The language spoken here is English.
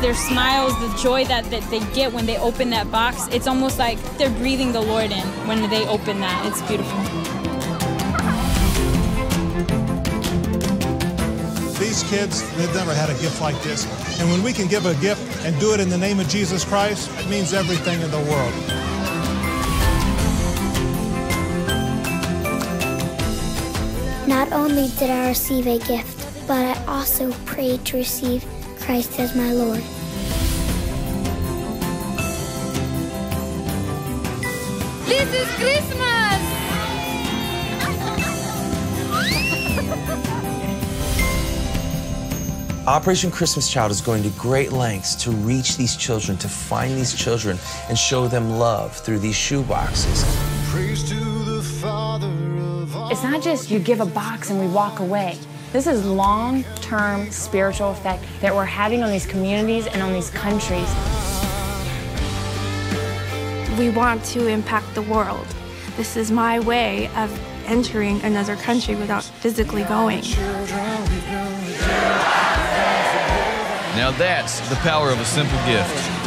their smiles, the joy that, that they get when they open that box, it's almost like they're breathing the Lord in when they open that. It's beautiful. These kids, they've never had a gift like this. And when we can give a gift and do it in the name of Jesus Christ, it means everything in the world. Not only did I receive a gift, but I also prayed to receive Christ as my Lord. This is Christmas! Operation Christmas Child is going to great lengths to reach these children, to find these children, and show them love through these shoe boxes. It's not just you give a box and we walk away. This is long-term spiritual effect that we're having on these communities and on these countries. We want to impact the world. This is my way of entering another country without physically going. Now that's the power of a simple gift.